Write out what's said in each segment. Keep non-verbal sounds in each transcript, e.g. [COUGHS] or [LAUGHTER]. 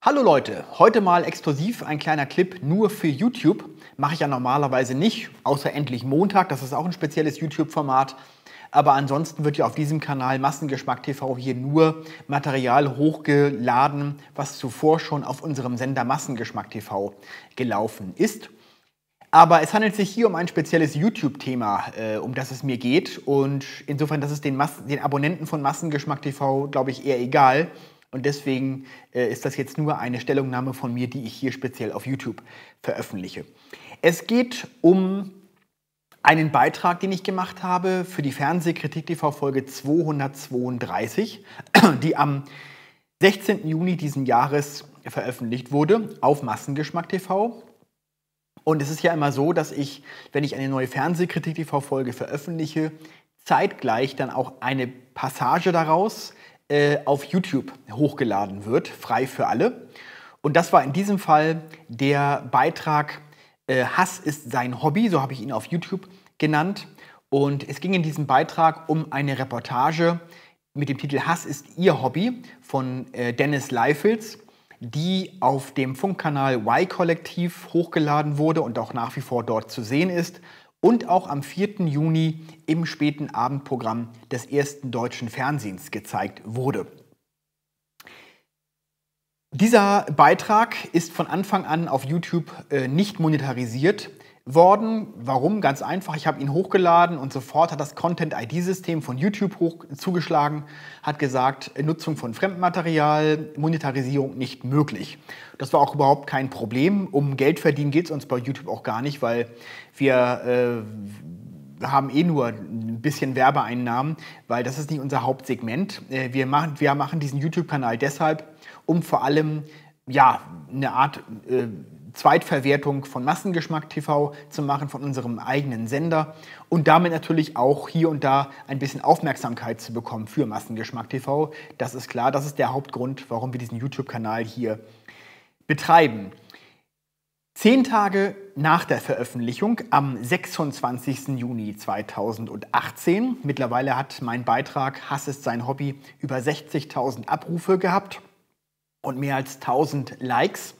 Hallo Leute, heute mal exklusiv ein kleiner Clip nur für YouTube. Mache ich ja normalerweise nicht, außer endlich Montag, das ist auch ein spezielles YouTube-Format. Aber ansonsten wird ja auf diesem Kanal Massengeschmack TV hier nur Material hochgeladen, was zuvor schon auf unserem Sender Massengeschmack TV gelaufen ist. Aber es handelt sich hier um ein spezielles YouTube-Thema, äh, um das es mir geht. Und insofern, das ist den, Mas den Abonnenten von Massengeschmack TV, glaube ich, eher egal. Und deswegen äh, ist das jetzt nur eine Stellungnahme von mir, die ich hier speziell auf YouTube veröffentliche. Es geht um einen Beitrag, den ich gemacht habe für die Fernsehkritik TV Folge 232, [CLEARS THROAT] die am 16. Juni diesen Jahres veröffentlicht wurde auf Massengeschmack TV. Und es ist ja immer so, dass ich, wenn ich eine neue Fernsehkritik TV Folge veröffentliche, zeitgleich dann auch eine Passage daraus äh, auf YouTube hochgeladen wird, frei für alle. Und das war in diesem Fall der Beitrag äh, Hass ist sein Hobby, so habe ich ihn auf YouTube genannt. Und es ging in diesem Beitrag um eine Reportage mit dem Titel Hass ist ihr Hobby von äh, Dennis Leifels, die auf dem Funkkanal Y-Kollektiv hochgeladen wurde und auch nach wie vor dort zu sehen ist und auch am 4. Juni im späten Abendprogramm des ersten deutschen Fernsehens gezeigt wurde. Dieser Beitrag ist von Anfang an auf YouTube äh, nicht monetarisiert worden. Warum? Ganz einfach. Ich habe ihn hochgeladen und sofort hat das Content-ID-System von YouTube hoch zugeschlagen, hat gesagt, Nutzung von Fremdmaterial, Monetarisierung nicht möglich. Das war auch überhaupt kein Problem. Um Geld verdienen geht es uns bei YouTube auch gar nicht, weil wir äh, haben eh nur ein bisschen Werbeeinnahmen, weil das ist nicht unser Hauptsegment. Äh, wir, machen, wir machen diesen YouTube-Kanal deshalb, um vor allem ja, eine Art äh, Zweitverwertung von Massengeschmack TV zu machen, von unserem eigenen Sender und damit natürlich auch hier und da ein bisschen Aufmerksamkeit zu bekommen für Massengeschmack TV. Das ist klar, das ist der Hauptgrund, warum wir diesen YouTube-Kanal hier betreiben. Zehn Tage nach der Veröffentlichung, am 26. Juni 2018, mittlerweile hat mein Beitrag Hass ist sein Hobby über 60.000 Abrufe gehabt und mehr als 1000 Likes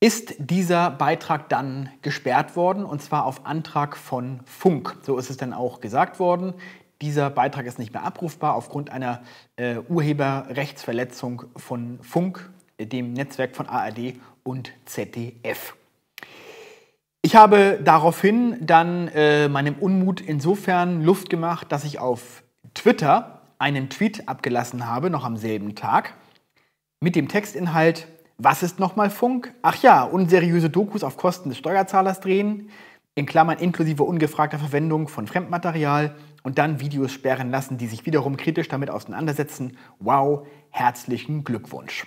ist dieser Beitrag dann gesperrt worden und zwar auf Antrag von Funk. So ist es dann auch gesagt worden. Dieser Beitrag ist nicht mehr abrufbar aufgrund einer äh, Urheberrechtsverletzung von Funk, dem Netzwerk von ARD und ZDF. Ich habe daraufhin dann äh, meinem Unmut insofern Luft gemacht, dass ich auf Twitter einen Tweet abgelassen habe, noch am selben Tag, mit dem Textinhalt, was ist nochmal Funk? Ach ja, unseriöse Dokus auf Kosten des Steuerzahlers drehen, in Klammern inklusive ungefragter Verwendung von Fremdmaterial und dann Videos sperren lassen, die sich wiederum kritisch damit auseinandersetzen. Wow, herzlichen Glückwunsch.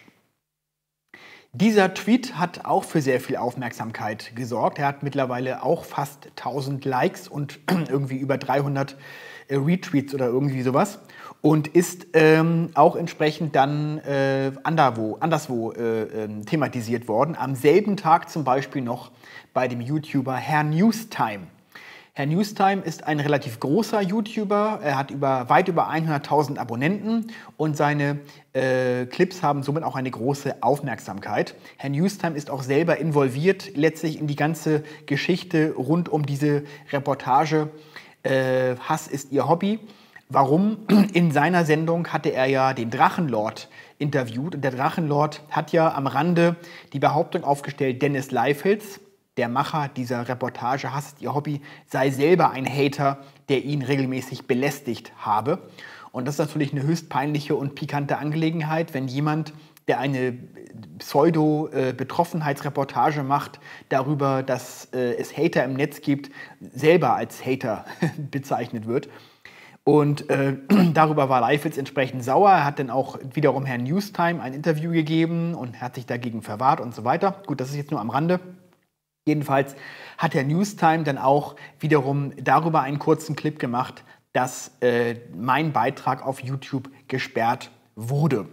Dieser Tweet hat auch für sehr viel Aufmerksamkeit gesorgt. Er hat mittlerweile auch fast 1000 Likes und [CLEARS THROAT] irgendwie über 300 äh, Retweets oder irgendwie sowas und ist ähm, auch entsprechend dann äh, anderwo, anderswo äh, äh, thematisiert worden. Am selben Tag zum Beispiel noch bei dem YouTuber Herr Newstime. Herr Newstime ist ein relativ großer YouTuber. Er hat über, weit über 100.000 Abonnenten und seine äh, Clips haben somit auch eine große Aufmerksamkeit. Herr Newstime ist auch selber involviert letztlich in die ganze Geschichte rund um diese Reportage äh, Hass ist ihr Hobby. Warum? [CLEARS THROAT] In seiner Sendung hatte er ja den Drachenlord interviewt und der Drachenlord hat ja am Rande die Behauptung aufgestellt, Dennis Leifels, der Macher dieser Reportage Hasst ihr Hobby, sei selber ein Hater, der ihn regelmäßig belästigt habe. Und das ist natürlich eine höchst peinliche und pikante Angelegenheit, wenn jemand, der eine Pseudo-Betroffenheitsreportage macht darüber, dass äh, es Hater im Netz gibt, selber als Hater [LAUGHS] bezeichnet wird. Und äh, [CLEARS THROAT] darüber war Leifels entsprechend sauer. Er hat dann auch wiederum Herrn Newstime ein Interview gegeben und hat sich dagegen verwahrt und so weiter. Gut, das ist jetzt nur am Rande. Jedenfalls hat Herr Newstime dann auch wiederum darüber einen kurzen Clip gemacht, dass äh, mein Beitrag auf YouTube gesperrt wurde.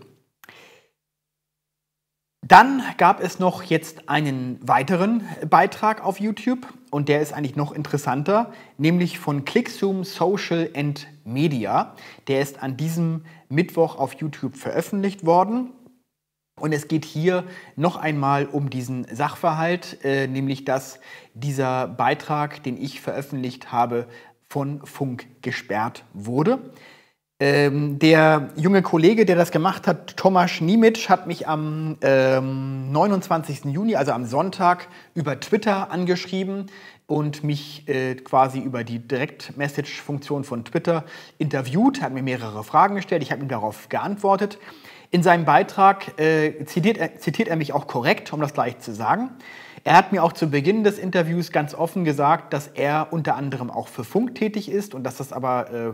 Dann gab es noch jetzt einen weiteren Beitrag auf YouTube und der ist eigentlich noch interessanter, nämlich von Clickzoom Social and Media. Der ist an diesem Mittwoch auf YouTube veröffentlicht worden. Und es geht hier noch einmal um diesen Sachverhalt, äh, nämlich dass dieser Beitrag, den ich veröffentlicht habe, von Funk gesperrt wurde. Ähm, der junge Kollege, der das gemacht hat, Tomasz Nimitsch, hat mich am ähm, 29. Juni, also am Sonntag, über Twitter angeschrieben und mich äh, quasi über die Direct-Message-Funktion von Twitter interviewt, hat mir mehrere Fragen gestellt, ich habe ihm darauf geantwortet. In seinem Beitrag äh, zitiert, er, zitiert er mich auch korrekt, um das gleich zu sagen. Er hat mir auch zu Beginn des Interviews ganz offen gesagt, dass er unter anderem auch für Funk tätig ist und dass das aber äh,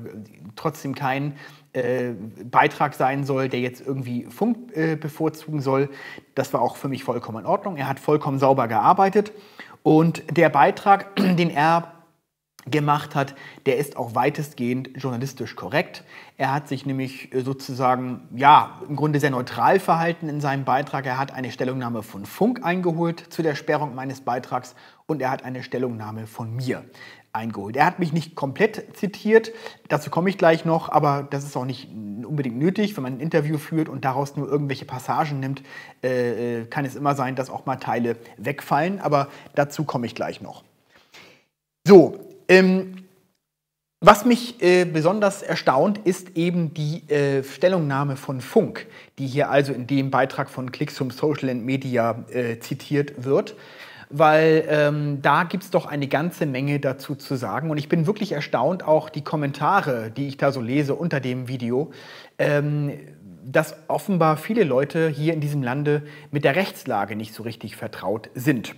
trotzdem kein äh, Beitrag sein soll, der jetzt irgendwie Funk äh, bevorzugen soll. Das war auch für mich vollkommen in Ordnung. Er hat vollkommen sauber gearbeitet und der Beitrag, [CLEARS THROAT] den er gemacht hat, der ist auch weitestgehend journalistisch korrekt. Er hat sich nämlich äh, sozusagen, ja, im Grunde sehr neutral verhalten in seinem Beitrag. Er hat eine Stellungnahme von Funk eingeholt zu der Sperrung meines Beitrags und er hat eine Stellungnahme von mir eingeholt. Er hat mich nicht komplett zitiert, dazu komme ich gleich noch, aber das ist auch nicht unbedingt nötig. Wenn man ein Interview führt und daraus nur irgendwelche Passagen nimmt, äh, äh kann es immer sein, dass auch mal Teile wegfallen, aber dazu komme ich gleich noch. So, ähm, was mich äh, besonders erstaunt, ist eben die äh, Stellungnahme von Funk, die hier also in dem Beitrag von Klicks zum Social and Media äh, zitiert wird, weil ähm, da gibt es doch eine ganze Menge dazu zu sagen. Und ich bin wirklich erstaunt, auch die Kommentare, die ich da so lese unter dem Video, ähm, dass offenbar viele Leute hier in diesem Lande mit der Rechtslage nicht so richtig vertraut sind.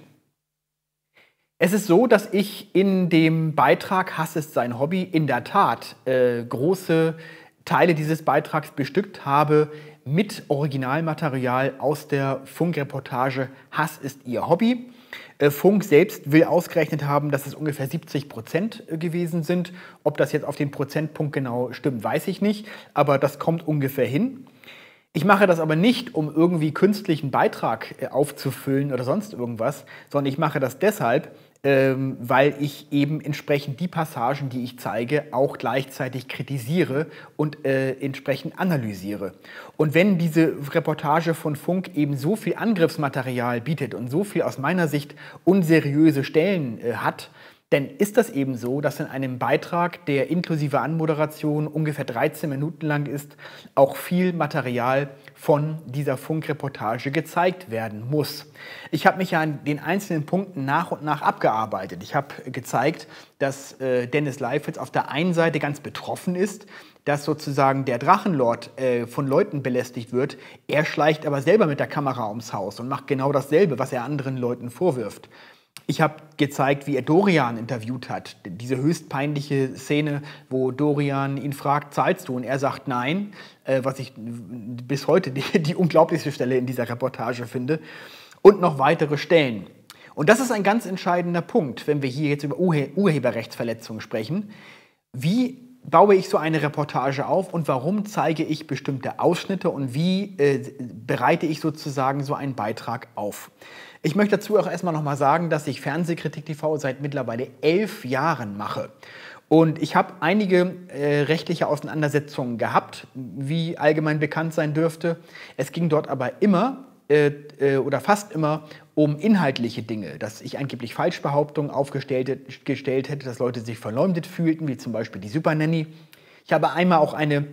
Es ist so, dass ich in dem Beitrag Hass ist sein Hobby in der Tat äh, große Teile dieses Beitrags bestückt habe mit Originalmaterial aus der Funkreportage Hass ist ihr Hobby. Äh, Funk selbst will ausgerechnet haben, dass es ungefähr 70 Prozent äh, gewesen sind. Ob das jetzt auf den Prozentpunkt genau stimmt, weiß ich nicht, aber das kommt ungefähr hin. Ich mache das aber nicht, um irgendwie künstlichen Beitrag äh, aufzufüllen oder sonst irgendwas, sondern ich mache das deshalb, ähm, weil ich eben entsprechend die Passagen, die ich zeige, auch gleichzeitig kritisiere und äh, entsprechend analysiere. Und wenn diese Reportage von Funk eben so viel Angriffsmaterial bietet und so viel aus meiner Sicht unseriöse Stellen äh, hat, denn ist das eben so, dass in einem Beitrag, der inklusive Anmoderation ungefähr 13 Minuten lang ist, auch viel Material von dieser Funkreportage gezeigt werden muss. Ich habe mich ja an den einzelnen Punkten nach und nach abgearbeitet. Ich habe gezeigt, dass äh, Dennis Leifitz auf der einen Seite ganz betroffen ist, dass sozusagen der Drachenlord äh, von Leuten belästigt wird. Er schleicht aber selber mit der Kamera ums Haus und macht genau dasselbe, was er anderen Leuten vorwirft. Ich habe gezeigt, wie er Dorian interviewt hat. Diese höchst peinliche Szene, wo Dorian ihn fragt, zahlst du? Und er sagt nein, äh, was ich bis heute die, die unglaublichste Stelle in dieser Reportage finde. Und noch weitere Stellen. Und das ist ein ganz entscheidender Punkt, wenn wir hier jetzt über Urhe Urheberrechtsverletzungen sprechen. Wie baue ich so eine Reportage auf und warum zeige ich bestimmte Ausschnitte und wie äh, bereite ich sozusagen so einen Beitrag auf? Ich möchte dazu auch erstmal nochmal sagen, dass ich Fernsehkritik TV seit mittlerweile elf Jahren mache. Und ich habe einige äh, rechtliche Auseinandersetzungen gehabt, wie allgemein bekannt sein dürfte. Es ging dort aber immer äh, äh, oder fast immer um inhaltliche Dinge, dass ich angeblich Falschbehauptungen aufgestellt gestellt hätte, dass Leute sich verleumdet fühlten, wie zum Beispiel die Super Nanny. Ich habe einmal auch eine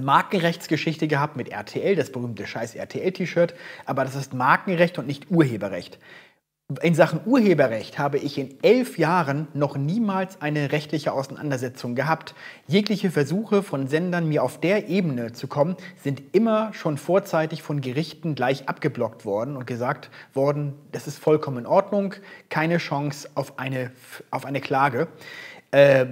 Markenrechtsgeschichte gehabt mit RTL, das berühmte scheiß RTL-T-Shirt, aber das ist Markenrecht und nicht Urheberrecht. In Sachen Urheberrecht habe ich in elf Jahren noch niemals eine rechtliche Auseinandersetzung gehabt. Jegliche Versuche von Sendern, mir auf der Ebene zu kommen, sind immer schon vorzeitig von Gerichten gleich abgeblockt worden und gesagt worden, das ist vollkommen in Ordnung, keine Chance auf eine, auf eine Klage. Äh,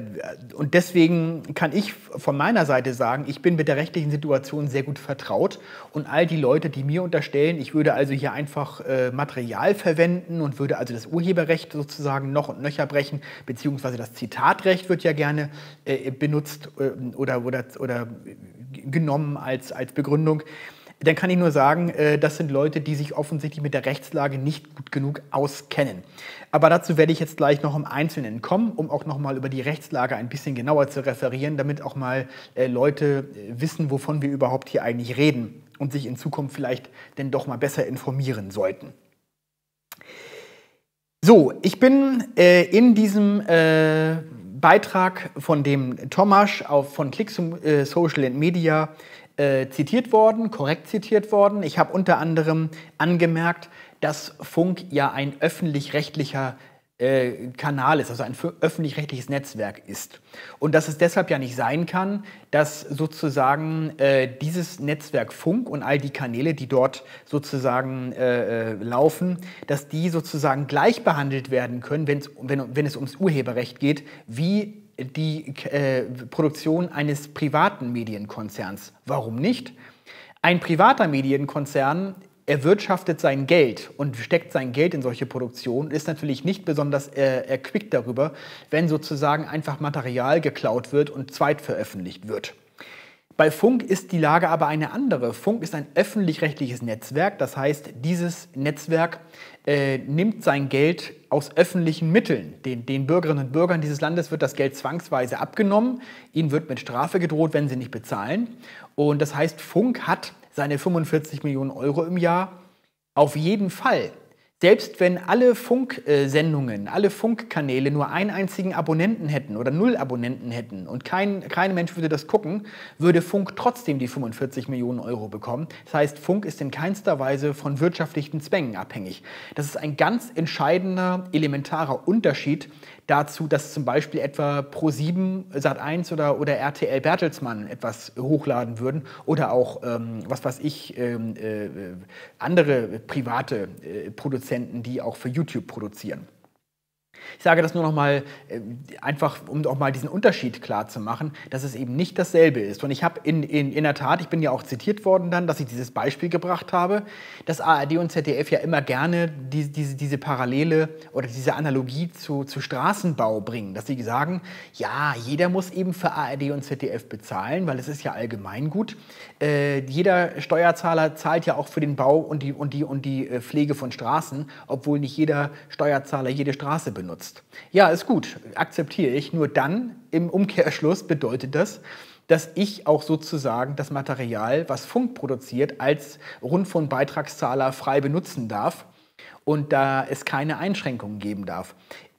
und deswegen kann ich von meiner Seite sagen, ich bin mit der rechtlichen Situation sehr gut vertraut. Und all die Leute, die mir unterstellen, ich würde also hier einfach äh, Material verwenden und würde also das Urheberrecht sozusagen noch und nöcher brechen, beziehungsweise das Zitatrecht wird ja gerne äh, benutzt oder, oder, oder genommen als, als Begründung dann kann ich nur sagen, äh, das sind Leute, die sich offensichtlich mit der Rechtslage nicht gut genug auskennen. Aber dazu werde ich jetzt gleich noch im Einzelnen kommen, um auch noch mal über die Rechtslage ein bisschen genauer zu referieren, damit auch mal äh, Leute äh, wissen, wovon wir überhaupt hier eigentlich reden und sich in Zukunft vielleicht denn doch mal besser informieren sollten. So, ich bin äh, in diesem äh, Beitrag von dem Tomasz von Click Social and Media äh, zitiert worden, korrekt zitiert worden. Ich habe unter anderem angemerkt, dass Funk ja ein öffentlich-rechtlicher äh, Kanal ist, also ein öffentlich-rechtliches Netzwerk ist. Und dass es deshalb ja nicht sein kann, dass sozusagen äh, dieses Netzwerk Funk und all die Kanäle, die dort sozusagen äh, äh laufen, dass die sozusagen gleich behandelt werden können, wenn, wenn es ums Urheberrecht geht, wie die äh, Produktion eines privaten Medienkonzerns. Warum nicht? Ein privater Medienkonzern erwirtschaftet sein Geld und steckt sein Geld in solche Produktionen, ist natürlich nicht besonders äh, erquickt darüber, wenn sozusagen einfach Material geklaut wird und zweitveröffentlicht wird. Bei Funk ist die Lage aber eine andere. Funk ist ein öffentlich-rechtliches Netzwerk, das heißt, dieses Netzwerk äh, nimmt sein Geld aus öffentlichen Mitteln. Den, den, Bürgerinnen und Bürgern dieses Landes wird das Geld zwangsweise abgenommen. Ihnen wird mit Strafe gedroht, wenn sie nicht bezahlen. Und das heißt, Funk hat seine 45 Millionen Euro im Jahr? Auf jeden Fall. Selbst wenn alle Funksendungen, alle Funkkanäle nur einen einzigen Abonnenten hätten oder null Abonnenten hätten und kein, kein Mensch würde das gucken, würde Funk trotzdem die 45 Millionen Euro bekommen. Das heißt, Funk ist in keinster Weise von wirtschaftlichen Zwängen abhängig. Das ist ein ganz entscheidender, elementarer Unterschied dazu, dass zum Beispiel etwa Pro7, Sat1 oder, oder RTL Bertelsmann etwas hochladen würden oder auch, ähm, was weiß ich, ähm, äh, andere private äh, Produzenten, die auch für YouTube produzieren. Ich sage das nur noch mal äh, einfach, um auch mal diesen Unterschied klar zu machen, dass es eben nicht dasselbe ist. Und ich habe in, in, in der Tat, ich bin ja auch zitiert worden dann, dass ich dieses Beispiel gebracht habe, dass ARD und ZDF ja immer gerne die, diese, diese Parallele oder diese Analogie zu, zu Straßenbau bringen. Dass sie sagen, ja, jeder muss eben für ARD und ZDF bezahlen, weil es ist ja allgemeingut. Äh, jeder Steuerzahler zahlt ja auch für den Bau und die, und die, und die äh, Pflege von Straßen, obwohl nicht jeder Steuerzahler jede Straße benutzt benutzt. Ja, ist gut, akzeptiere ich. Nur dann im Umkehrschluss bedeutet das, dass ich auch sozusagen das Material, was Funk produziert, als Rundfunkbeitragszahler frei benutzen darf und da es keine Einschränkungen geben darf.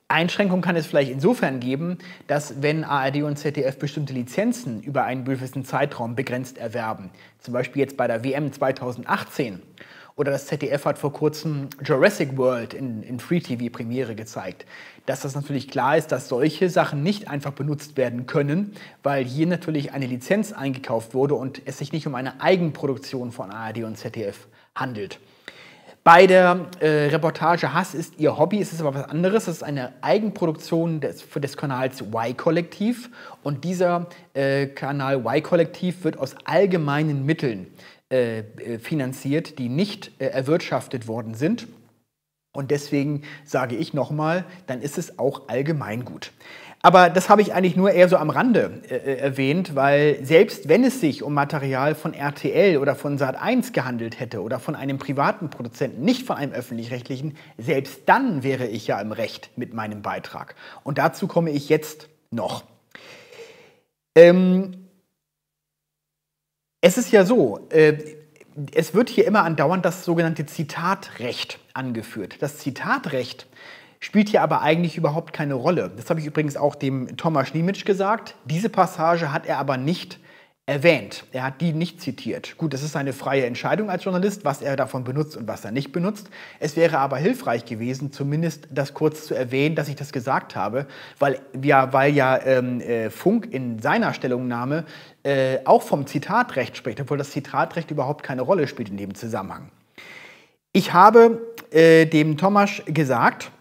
Einschränkungen kann es vielleicht insofern geben, dass wenn ARD und ZDF bestimmte Lizenzen über einen gewissen Zeitraum begrenzt erwerben, zum Beispiel jetzt bei der WM 2018 oder das ZDF hat vor kurzem Jurassic World in, in Free TV Premiere gezeigt. Dass das natürlich klar ist, dass solche Sachen nicht einfach benutzt werden können, weil hier natürlich eine Lizenz eingekauft wurde und es sich nicht um eine Eigenproduktion von ARD und ZDF handelt. Bei der äh, Reportage Hass ist ihr Hobby, es ist aber was anderes. Es ist eine Eigenproduktion des, des Kanals Y-Kollektiv. Und dieser äh, Kanal Y-Kollektiv wird aus allgemeinen Mitteln finanziert, die nicht äh, erwirtschaftet worden sind. Und deswegen sage ich nochmal, dann ist es auch Allgemeingut. Aber das habe ich eigentlich nur eher so am Rande äh, erwähnt, weil selbst wenn es sich um Material von RTL oder von Sat1 gehandelt hätte oder von einem privaten Produzenten, nicht von einem öffentlich-rechtlichen, selbst dann wäre ich ja im Recht mit meinem Beitrag. Und dazu komme ich jetzt noch. Ähm, es ist ja so, äh, es wird hier immer andauernd das sogenannte Zitatrecht angeführt. Das Zitatrecht spielt hier aber eigentlich überhaupt keine Rolle. Das habe ich übrigens auch dem Thomas Niemitsch gesagt. Diese Passage hat er aber nicht erwähnt. Er hat die nicht zitiert. Gut, das ist eine freie Entscheidung als Journalist, was er davon benutzt und was er nicht benutzt. Es wäre aber hilfreich gewesen, zumindest das kurz zu erwähnen, dass ich das gesagt habe, weil ja, weil ja ähm, äh, Funk in seiner Stellungnahme äh, auch vom Zitatrecht spricht, obwohl das Zitatrecht überhaupt keine Rolle spielt in dem Zusammenhang. Ich habe äh, dem Thomas gesagt,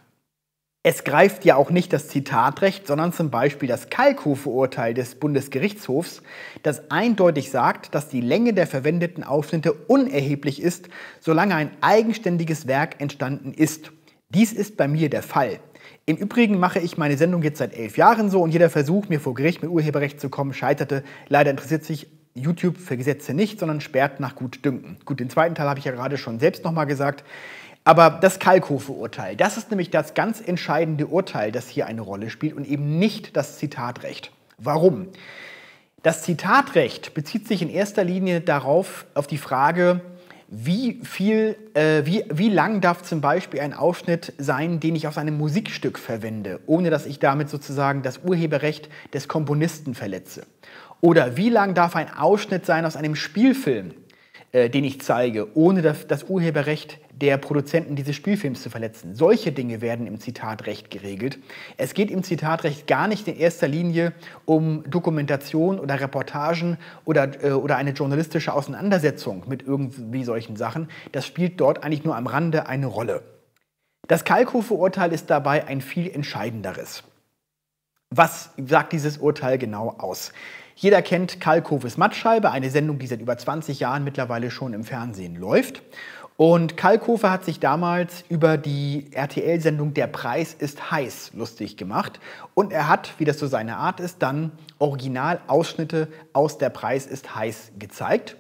es greift ja auch nicht das Zitatrecht, sondern zum Beispiel das Kalkofe-Urteil des Bundesgerichtshofs, das eindeutig sagt, dass die Länge der verwendeten Ausschnitte unerheblich ist, solange ein eigenständiges Werk entstanden ist. Dies ist bei mir der Fall. Im Übrigen mache ich meine Sendung jetzt seit elf Jahren so und jeder Versuch, mir vor Gericht mit Urheberrecht zu kommen, scheiterte. Leider interessiert sich YouTube für Gesetze nicht, sondern sperrt nach Gutdünken. Gut, den zweiten Teil habe ich ja gerade schon selbst nochmal gesagt. Aber das Kalkofe-Urteil, das ist nämlich das ganz entscheidende Urteil, das hier eine Rolle spielt und eben nicht das Zitatrecht. Warum? Das Zitatrecht bezieht sich in erster Linie darauf, auf die Frage, wie viel, äh, wie, wie lang darf zum Beispiel ein Ausschnitt sein, den ich aus einem Musikstück verwende, ohne dass ich damit sozusagen das Urheberrecht des Komponisten verletze? Oder wie lang darf ein Ausschnitt sein aus einem Spielfilm, äh, den ich zeige, ohne das, das Urheberrecht der Produzenten dieses Spielfilms zu verletzen. Solche Dinge werden im Zitatrecht geregelt. Es geht im Zitatrecht gar nicht in erster Linie um Dokumentation oder Reportagen oder, äh, oder eine journalistische Auseinandersetzung mit irgendwie solchen Sachen. Das spielt dort eigentlich nur am Rande eine Rolle. Das Kalkofe-Urteil ist dabei ein viel entscheidenderes. Was sagt dieses Urteil genau aus? Jeder kennt Kalkofes Mattscheibe, eine Sendung, die seit über 20 Jahren mittlerweile schon im Fernsehen läuft. Und Kalkofe hat sich damals über die RTL-Sendung Der Preis ist heiß lustig gemacht. Und er hat, wie das so seine Art ist, dann Originalausschnitte aus Der Preis ist heiß gezeigt.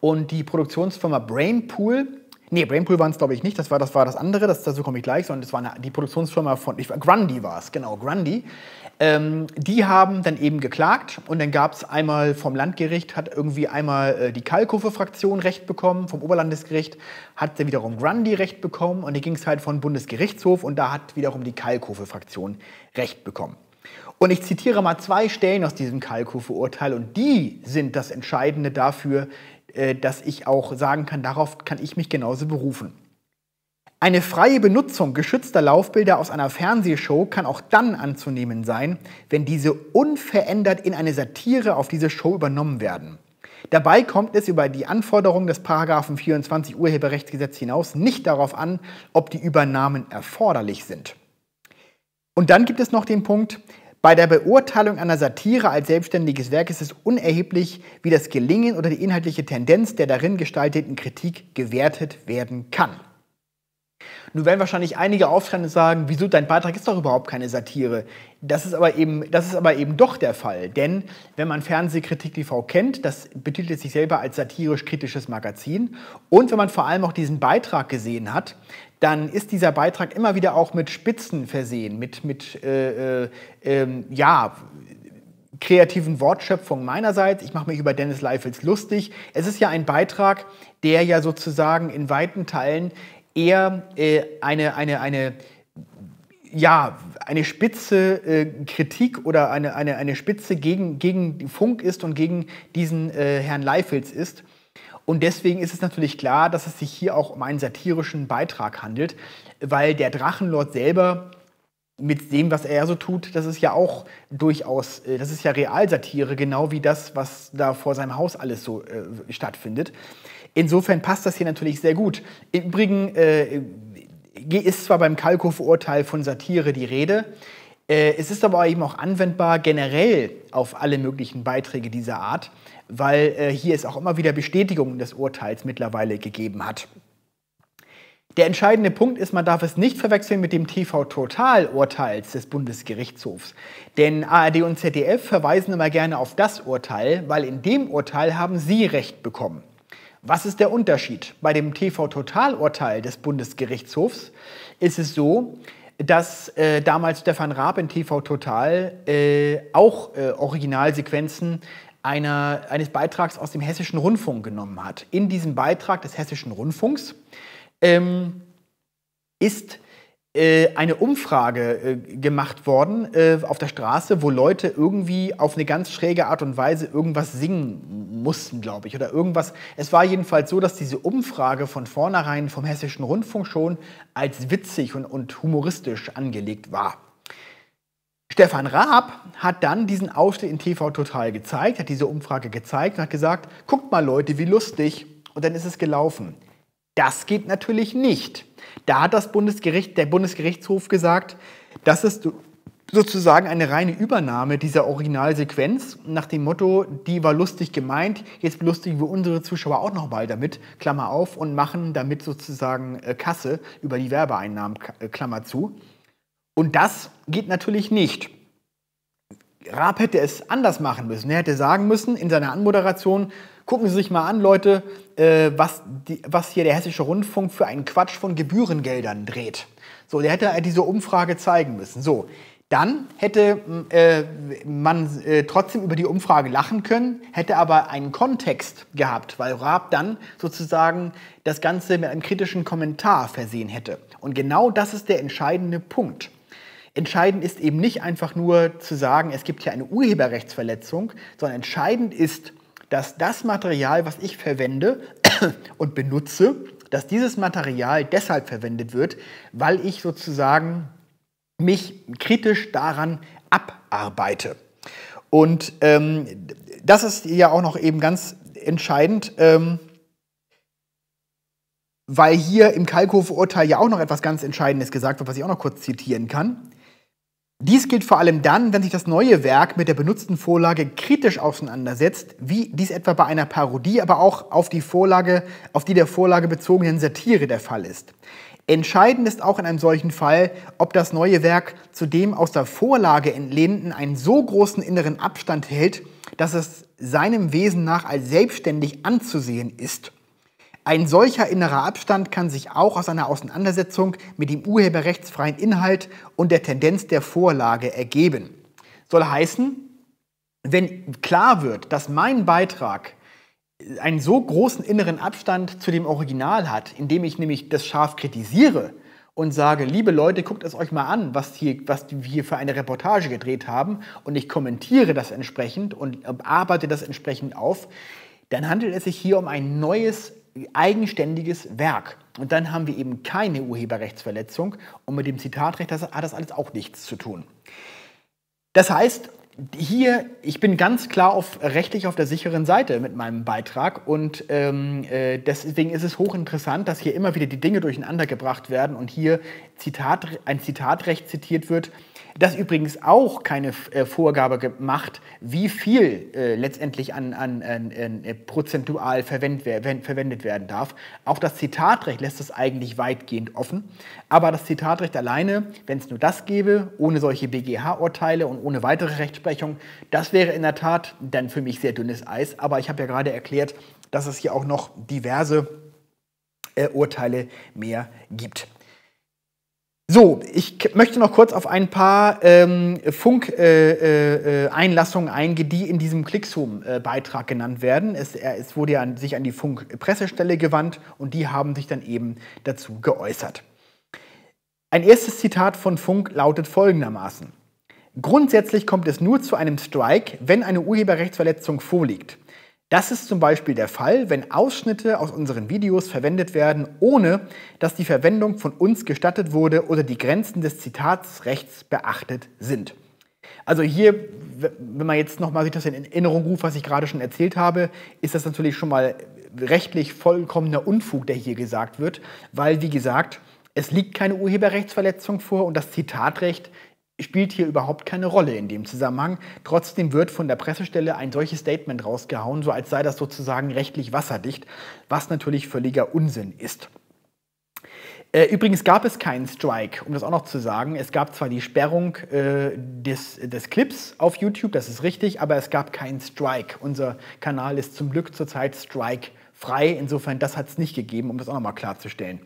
Und die Produktionsfirma Brainpool, nee, Brainpool waren es glaube ich nicht, das war das, war das andere, das, dazu komme ich gleich, sondern das war eine, die Produktionsfirma von, ich, Grundy war es, genau, Grundy. Ähm, die haben dann eben geklagt und dann gab es einmal vom Landgericht, hat irgendwie einmal äh, die Kalkofe-Fraktion Recht bekommen, vom Oberlandesgericht hat dann wiederum Grundy Recht bekommen und dann ging es halt von Bundesgerichtshof und da hat wiederum die Kalkofe-Fraktion Recht bekommen. Und ich zitiere mal zwei Stellen aus diesem Kalkofe-Urteil und die sind das Entscheidende dafür, äh, dass ich auch sagen kann, darauf kann ich mich genauso berufen. Eine freie Benutzung geschützter Laufbilder aus einer Fernsehshow kann auch dann anzunehmen sein, wenn diese unverändert in eine Satire auf diese Show übernommen werden. Dabei kommt es über die Anforderungen des Paragraphen 24 Urheberrechtsgesetz hinaus nicht darauf an, ob die Übernahmen erforderlich sind. Und dann gibt es noch den Punkt, bei der Beurteilung einer Satire als selbstständiges Werk ist es unerheblich, wie das Gelingen oder die inhaltliche Tendenz der darin gestalteten Kritik gewertet werden kann. Nun werden wahrscheinlich einige aufschreien und sagen, wieso dein Beitrag ist doch überhaupt keine Satire. Das ist aber eben, das ist aber eben doch der Fall. Denn wenn man Fernsehkritik TV kennt, das betitelt sich selber als satirisch-kritisches Magazin. Und wenn man vor allem auch diesen Beitrag gesehen hat, dann ist dieser Beitrag immer wieder auch mit Spitzen versehen, mit, mit äh, äh, äh, ja, kreativen Wortschöpfungen meinerseits. Ich mache mich über Dennis Leifels lustig. Es ist ja ein Beitrag, der ja sozusagen in weiten Teilen eher äh, eine, eine, eine, ja, eine spitze äh, Kritik oder eine, eine, eine Spitze gegen, gegen Funk ist und gegen diesen äh, Herrn Leifels ist. Und deswegen ist es natürlich klar, dass es sich hier auch um einen satirischen Beitrag handelt, weil der Drachenlord selber mit dem, was er so tut, das ist ja auch durchaus, äh, das ist ja Realsatire, genau wie das, was da vor seinem Haus alles so äh, stattfindet. Insofern passt das hier natürlich sehr gut. Im Übrigen äh, ist zwar beim Kalkow-Urteil von Satire die Rede, äh, es ist aber eben auch anwendbar generell auf alle möglichen Beiträge dieser Art, weil äh, hier es auch immer wieder Bestätigungen des Urteils mittlerweile gegeben hat. Der entscheidende Punkt ist, man darf es nicht verwechseln mit dem TV-Total-Urteil des Bundesgerichtshofs. Denn ARD und ZDF verweisen immer gerne auf das Urteil, weil in dem Urteil haben sie Recht bekommen. Was ist der Unterschied? Bei dem TV-Total-Urteil des Bundesgerichtshofs ist es so, dass äh, damals Stefan Raab in TV Total äh, auch äh, Originalsequenzen einer, eines Beitrags aus dem Hessischen Rundfunk genommen hat. In diesem Beitrag des Hessischen Rundfunks ähm, ist eine Umfrage äh, gemacht worden äh, auf der Straße, wo Leute irgendwie auf eine ganz schräge Art und Weise irgendwas singen mussten, glaube ich, oder irgendwas. Es war jedenfalls so, dass diese Umfrage von vornherein vom Hessischen Rundfunk schon als witzig und, und humoristisch angelegt war. Stefan Raab hat dann diesen Ausschnitt in TV Total gezeigt, hat diese Umfrage gezeigt und hat gesagt, guckt mal Leute, wie lustig. Und dann ist es gelaufen. Das geht natürlich nicht. Da hat das Bundesgericht, der Bundesgerichtshof gesagt, das ist sozusagen eine reine Übernahme dieser Originalsequenz nach dem Motto, die war lustig gemeint, jetzt belustigen wir unsere Zuschauer auch nochmal damit, Klammer auf, und machen damit sozusagen äh, Kasse über die Werbeeinnahmen, äh, Klammer zu. Und das geht natürlich nicht. Raab hätte es anders machen müssen. Er hätte sagen müssen in seiner Anmoderation, Gucken Sie sich mal an, Leute, äh, was, die, was hier der Hessische Rundfunk für einen Quatsch von Gebührengeldern dreht. So, der hätte diese Umfrage zeigen müssen. So, Dann hätte äh, man äh, trotzdem über die Umfrage lachen können, hätte aber einen Kontext gehabt, weil Raab dann sozusagen das Ganze mit einem kritischen Kommentar versehen hätte. Und genau das ist der entscheidende Punkt. Entscheidend ist eben nicht einfach nur zu sagen, es gibt hier eine Urheberrechtsverletzung, sondern entscheidend ist, dass das Material, was ich verwende [COUGHS] und benutze, dass dieses Material deshalb verwendet wird, weil ich sozusagen mich kritisch daran abarbeite. Und ähm, das ist ja auch noch eben ganz entscheidend, ähm, weil hier im Kalkofe-Urteil ja auch noch etwas ganz Entscheidendes gesagt wird, was ich auch noch kurz zitieren kann. Dies gilt vor allem dann, wenn sich das neue Werk mit der benutzten Vorlage kritisch auseinandersetzt, wie dies etwa bei einer Parodie, aber auch auf die Vorlage, auf die der Vorlage bezogenen Satire der Fall ist. Entscheidend ist auch in einem solchen Fall, ob das neue Werk zu dem aus der Vorlage entlehnten einen so großen inneren Abstand hält, dass es seinem Wesen nach als selbstständig anzusehen ist. Ein solcher innerer Abstand kann sich auch aus einer Auseinandersetzung mit dem urheberrechtsfreien Inhalt und der Tendenz der Vorlage ergeben. Soll heißen, wenn klar wird, dass mein Beitrag einen so großen inneren Abstand zu dem Original hat, indem ich nämlich das scharf kritisiere und sage, liebe Leute, guckt es euch mal an, was, hier, was wir hier für eine Reportage gedreht haben und ich kommentiere das entsprechend und arbeite das entsprechend auf, dann handelt es sich hier um ein neues, eigenständiges Werk. Und dann haben wir eben keine Urheberrechtsverletzung und mit dem Zitatrecht hat das alles auch nichts zu tun. Das heißt, hier, ich bin ganz klar auf, rechtlich auf der sicheren Seite mit meinem Beitrag und ähm, äh, deswegen ist es hochinteressant, dass hier immer wieder die Dinge durcheinander gebracht werden und hier Zitat, ein Zitatrecht zitiert wird, das übrigens auch keine äh, Vorgabe macht, wie viel äh, letztendlich an, an, an, an äh, prozentual verwendet, verwendet werden darf. Auch das Zitatrecht lässt es eigentlich weitgehend offen. Aber das Zitatrecht alleine, wenn es nur das gäbe, ohne solche BGH-Urteile und ohne weitere Rechtsprechung, das wäre in der Tat dann für mich sehr dünnes Eis. Aber ich habe ja gerade erklärt, dass es hier auch noch diverse äh, Urteile mehr gibt. So, ich möchte noch kurz auf ein paar ähm, Funk-Einlassungen äh, äh, eingehen, die in diesem Clickzoom-Beitrag genannt werden. Es, es wurde ja an, sich an die Funk-Pressestelle gewandt und die haben sich dann eben dazu geäußert. Ein erstes Zitat von Funk lautet folgendermaßen. Grundsätzlich kommt es nur zu einem Strike, wenn eine Urheberrechtsverletzung vorliegt. Das ist zum Beispiel der Fall, wenn Ausschnitte aus unseren Videos verwendet werden, ohne dass die Verwendung von uns gestattet wurde oder die Grenzen des Zitatsrechts beachtet sind. Also hier, wenn man jetzt nochmal sich das in Erinnerung ruft, was ich gerade schon erzählt habe, ist das natürlich schon mal rechtlich vollkommener Unfug, der hier gesagt wird, weil, wie gesagt, es liegt keine Urheberrechtsverletzung vor und das Zitatrecht spielt hier überhaupt keine Rolle in dem Zusammenhang. Trotzdem wird von der Pressestelle ein solches Statement rausgehauen, so als sei das sozusagen rechtlich wasserdicht, was natürlich völliger Unsinn ist. Äh, übrigens gab es keinen Strike, um das auch noch zu sagen. Es gab zwar die Sperrung äh, des, des Clips auf YouTube, das ist richtig, aber es gab keinen Strike. Unser Kanal ist zum Glück zurzeit strike-frei. Insofern, das hat es nicht gegeben, um das auch nochmal klarzustellen.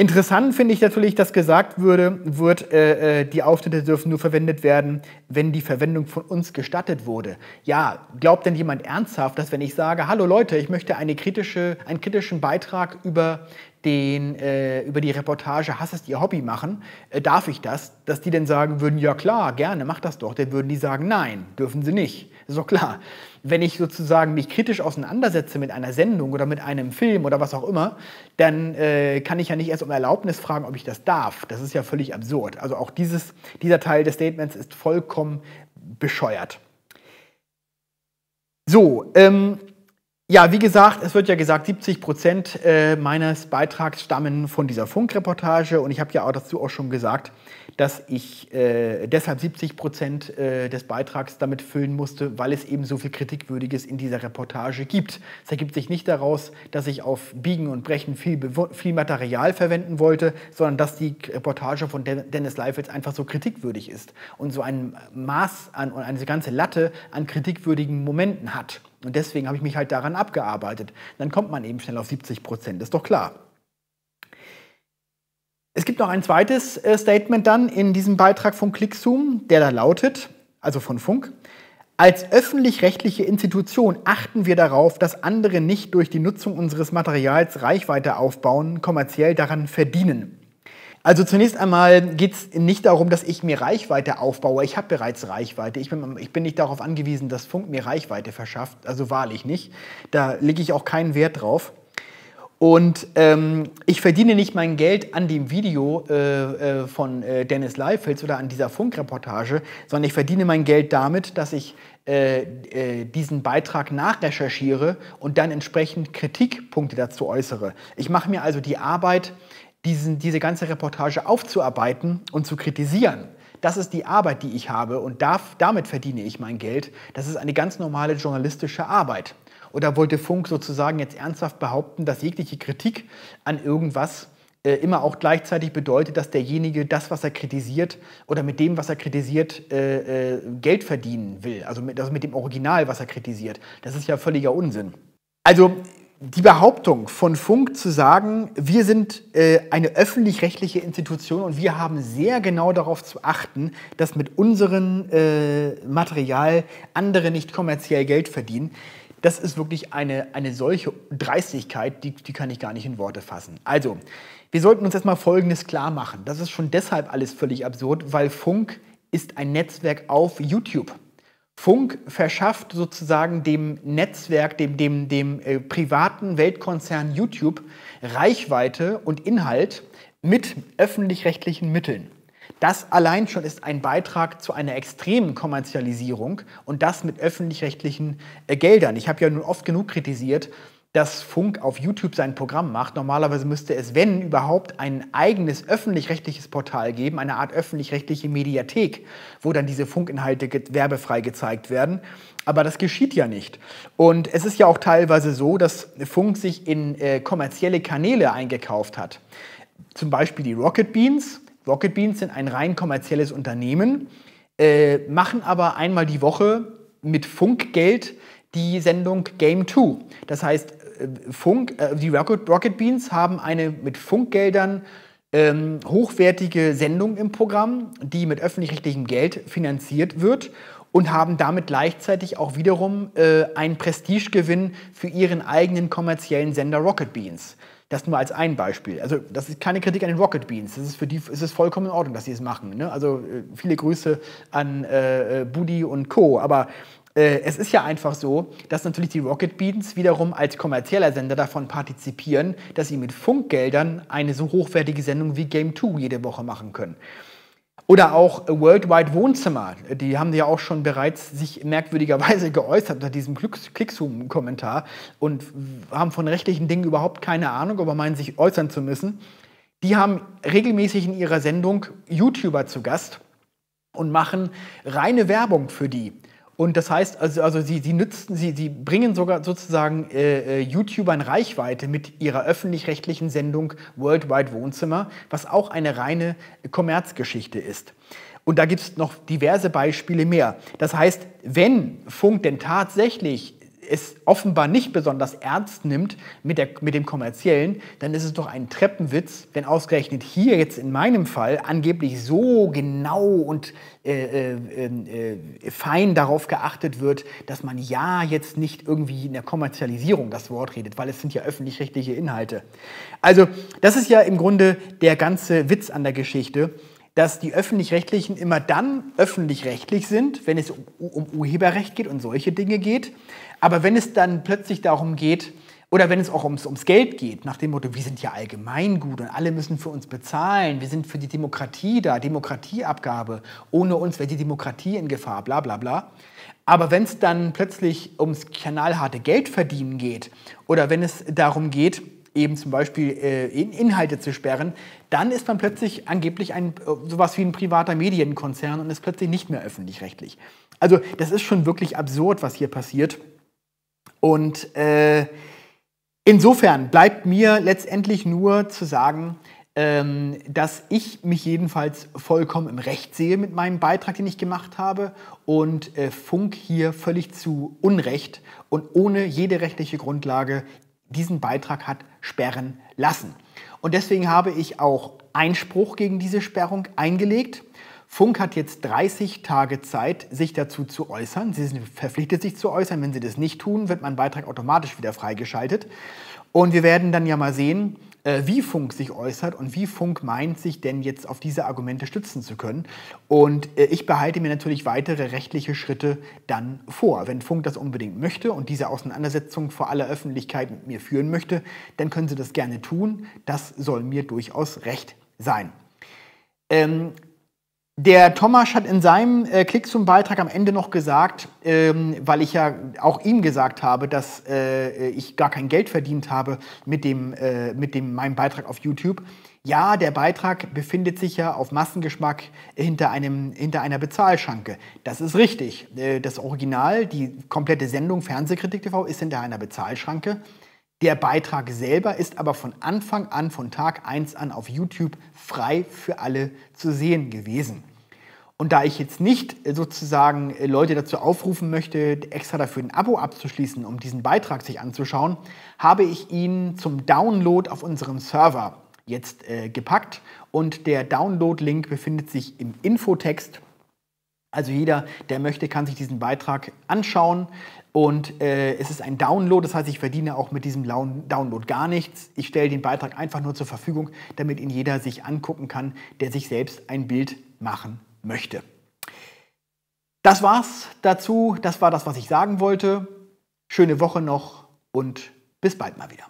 Interessant finde ich natürlich, dass gesagt würde, wird, äh, äh, die Auftritte dürfen nur verwendet werden, wenn die Verwendung von uns gestattet wurde. Ja, glaubt denn jemand ernsthaft, dass wenn ich sage, hallo Leute, ich möchte eine kritische, einen kritischen Beitrag über den, äh, über die Reportage Hass ist ihr Hobby machen, äh, darf ich das? Dass die dann sagen würden, ja klar, gerne, mach das doch. Dann würden die sagen, nein, dürfen sie nicht. Ist doch klar. Wenn ich sozusagen mich kritisch auseinandersetze mit einer Sendung oder mit einem Film oder was auch immer, dann äh, kann ich ja nicht erst um Erlaubnis fragen, ob ich das darf. Das ist ja völlig absurd. Also auch dieses, dieser Teil des Statements ist vollkommen bescheuert. So, ähm, ja, wie gesagt, es wird ja gesagt, 70 Prozent äh, meines Beitrags stammen von dieser Funkreportage und ich habe ja auch dazu auch schon gesagt, dass ich äh, deshalb 70 Prozent äh, des Beitrags damit füllen musste, weil es eben so viel Kritikwürdiges in dieser Reportage gibt. Es ergibt sich nicht daraus, dass ich auf Biegen und Brechen viel, viel Material verwenden wollte, sondern dass die Reportage von Dennis Leifels einfach so kritikwürdig ist und so ein Maß an und eine ganze Latte an kritikwürdigen Momenten hat. Und deswegen habe ich mich halt daran abgearbeitet. Dann kommt man eben schnell auf 70 Prozent, ist doch klar. Es gibt noch ein zweites äh, Statement dann in diesem Beitrag von ClickZoom, der da lautet, also von Funk, als öffentlich-rechtliche Institution achten wir darauf, dass andere nicht durch die Nutzung unseres Materials Reichweite aufbauen, kommerziell daran verdienen. Also zunächst einmal geht es nicht darum, dass ich mir Reichweite aufbaue. Ich habe bereits Reichweite. Ich bin, ich bin, nicht darauf angewiesen, dass Funk mir Reichweite verschafft. Also wahrlich nicht. Da lege ich auch keinen Wert drauf. Und ähm, ich verdiene nicht mein Geld an dem Video äh, äh, von äh, Dennis Leifels oder an dieser Funkreportage, sondern ich verdiene mein Geld damit, dass ich äh, äh, diesen Beitrag nachrecherchiere und dann entsprechend Kritikpunkte dazu äußere. Ich mache mir also die Arbeit, diesen, diese ganze Reportage aufzuarbeiten und zu kritisieren. Das ist die Arbeit, die ich habe und darf, damit verdiene ich mein Geld. Das ist eine ganz normale journalistische Arbeit. Oder wollte Funk sozusagen jetzt ernsthaft behaupten, dass jegliche Kritik an irgendwas äh, immer auch gleichzeitig bedeutet, dass derjenige das, was er kritisiert oder mit dem, was er kritisiert, äh, äh, Geld verdienen will? Also mit, also mit dem Original, was er kritisiert. Das ist ja völliger Unsinn. Also die Behauptung von Funk zu sagen, wir sind äh, eine öffentlich-rechtliche Institution und wir haben sehr genau darauf zu achten, dass mit unserem äh, Material andere nicht kommerziell Geld verdienen, das ist wirklich eine, eine solche Dreistigkeit, die, die kann ich gar nicht in Worte fassen. Also, wir sollten uns erstmal Folgendes klar machen. Das ist schon deshalb alles völlig absurd, weil Funk ist ein Netzwerk auf YouTube. Funk verschafft sozusagen dem Netzwerk, dem, dem, dem äh, privaten Weltkonzern YouTube Reichweite und Inhalt mit öffentlich-rechtlichen Mitteln. Das allein schon ist ein Beitrag zu einer extremen Kommerzialisierung und das mit öffentlich-rechtlichen äh, Geldern. Ich habe ja nun oft genug kritisiert, dass Funk auf YouTube sein Programm macht. Normalerweise müsste es, wenn überhaupt, ein eigenes öffentlich-rechtliches Portal geben, eine Art öffentlich-rechtliche Mediathek, wo dann diese Funkinhalte werbefrei gezeigt werden. Aber das geschieht ja nicht. Und es ist ja auch teilweise so, dass Funk sich in äh, kommerzielle Kanäle eingekauft hat. Zum Beispiel die Rocket Beans. Rocket Beans sind ein rein kommerzielles Unternehmen, äh, machen aber einmal die Woche mit Funkgeld die Sendung Game 2. Das heißt, Funk, äh, die Rocket, Rocket, Beans haben eine mit Funkgeldern ähm, hochwertige Sendung im Programm, die mit öffentlich-rechtlichem Geld finanziert wird und haben damit gleichzeitig auch wiederum äh, einen Prestigegewinn für ihren eigenen kommerziellen Sender Rocket Beans. Das nur als ein Beispiel. Also das ist keine Kritik an den Rocket Beans. Das ist für die ist es vollkommen in Ordnung, dass sie es machen. Ne? Also äh, viele Grüße an äh, äh Budi und Co. Aber es ist ja einfach so, dass natürlich die Rocket Beans wiederum als kommerzieller Sender davon partizipieren, dass sie mit Funkgeldern eine so hochwertige Sendung wie Game 2 jede Woche machen können. Oder auch Worldwide Wohnzimmer, die haben ja auch schon bereits sich merkwürdigerweise [LAUGHS] geäußert unter diesem Clickzoom-Kommentar und haben von rechtlichen Dingen überhaupt keine Ahnung, aber meinen sich äußern zu müssen. Die haben regelmäßig in ihrer Sendung YouTuber zu Gast und machen reine Werbung für die. Und das heißt, also, also sie, sie, nützen, sie, sie bringen sogar sozusagen äh, äh, YouTubern Reichweite mit ihrer öffentlich-rechtlichen Sendung Worldwide Wohnzimmer, was auch eine reine Kommerzgeschichte ist. Und da gibt es noch diverse Beispiele mehr. Das heißt, wenn Funk denn tatsächlich es offenbar nicht besonders ernst nimmt mit, der, mit dem kommerziellen, dann ist es doch ein Treppenwitz, wenn ausgerechnet hier jetzt in meinem Fall angeblich so genau und äh, äh, äh, fein darauf geachtet wird, dass man ja jetzt nicht irgendwie in der Kommerzialisierung das Wort redet, weil es sind ja öffentlich-rechtliche Inhalte. Also das ist ja im Grunde der ganze Witz an der Geschichte dass die öffentlich-rechtlichen immer dann öffentlich-rechtlich sind, wenn es um, Urheberrecht geht und solche Dinge geht. Aber wenn es dann plötzlich darum geht, oder wenn es auch ums, ums Geld geht, nach dem Motto, wir sind ja allgemeingut und alle müssen für uns bezahlen, wir sind für die Demokratie da, Demokratieabgabe, ohne uns wäre die Demokratie in Gefahr, bla bla bla. Aber wenn es dann plötzlich ums kanalharte Geldverdienen geht oder wenn es darum geht, eben zum Beispiel äh, Inhalte zu sperren, dann ist man plötzlich angeblich ein, äh, sowas wie ein privater Medienkonzern und ist plötzlich nicht mehr öffentlich-rechtlich. Also das ist schon wirklich absurd, was hier passiert. Und äh, insofern bleibt mir letztendlich nur zu sagen, ähm, dass ich mich jedenfalls vollkommen im Recht sehe mit meinem Beitrag, den ich gemacht habe und äh, Funk hier völlig zu Unrecht und ohne jede rechtliche Grundlage diesen Beitrag hat sperren lassen. Und deswegen habe ich auch Einspruch gegen diese Sperrung eingelegt. Funk hat jetzt 30 Tage Zeit, sich dazu zu äußern. Sie sind verpflichtet, sich zu äußern. Wenn Sie das nicht tun, wird mein Beitrag automatisch wieder freigeschaltet. Und wir werden dann ja mal sehen, äh, wie Funk sich äußert und wie Funk meint, sich denn jetzt auf diese Argumente stützen zu können. Und äh, ich behalte mir natürlich weitere rechtliche Schritte dann vor. Wenn Funk das unbedingt möchte und diese Auseinandersetzung vor aller Öffentlichkeit mit mir führen möchte, dann können Sie das gerne tun. Das soll mir durchaus recht sein. Ähm, der Thomas hat in seinem äh, Klick zum Beitrag am Ende noch gesagt, ähm, weil ich ja auch ihm gesagt habe, dass äh, ich gar kein Geld verdient habe mit, dem, äh, mit dem, meinem Beitrag auf YouTube. Ja, der Beitrag befindet sich ja auf Massengeschmack hinter, einem, hinter einer Bezahlschranke. Das ist richtig. Äh, das Original, die komplette Sendung Fernsehkritik TV ist hinter einer Bezahlschranke. Der Beitrag selber ist aber von Anfang an, von Tag 1 an auf YouTube frei für alle zu sehen gewesen. Und da ich jetzt nicht äh, sozusagen äh, Leute dazu aufrufen möchte, extra dafür ein Abo abzuschließen, um diesen Beitrag sich anzuschauen, habe ich ihn zum Download auf unserem Server jetzt äh, gepackt. Und der Download-Link befindet sich im Infotext. Also jeder, der möchte, kann sich diesen Beitrag anschauen. Und äh, es ist ein Download, das heißt, ich verdiene auch mit diesem Download gar nichts. Ich stelle den Beitrag einfach nur zur Verfügung, damit ihn jeder sich angucken kann, der sich selbst ein Bild machen möchte. Das war's dazu. Das war das, was ich sagen wollte. Schöne Woche noch und bis bald mal wieder.